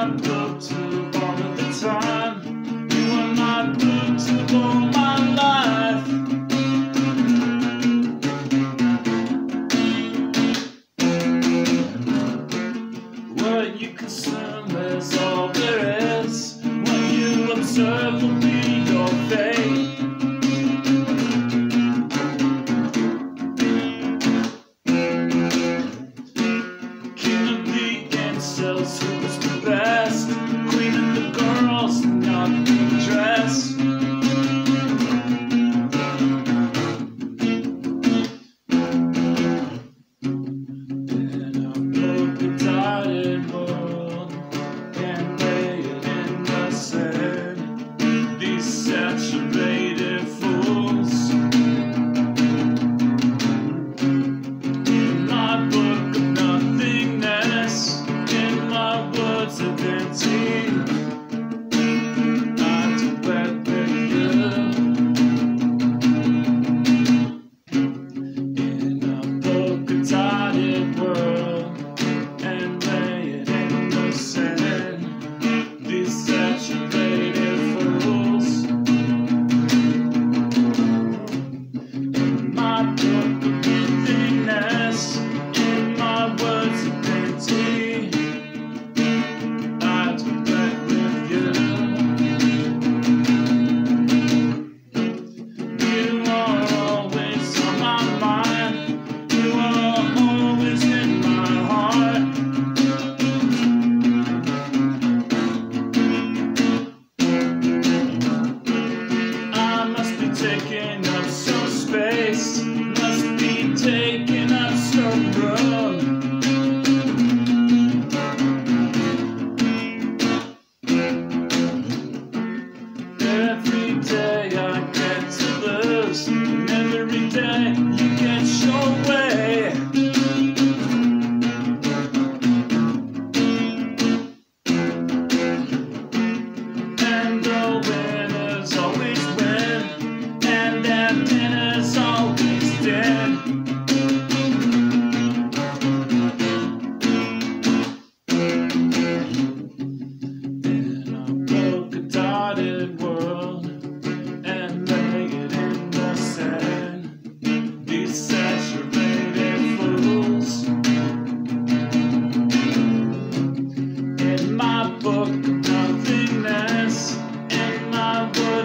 I'm going to Presidency. taking up some space, must be taking up some room. Every day I get to lose, and every day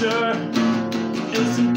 future is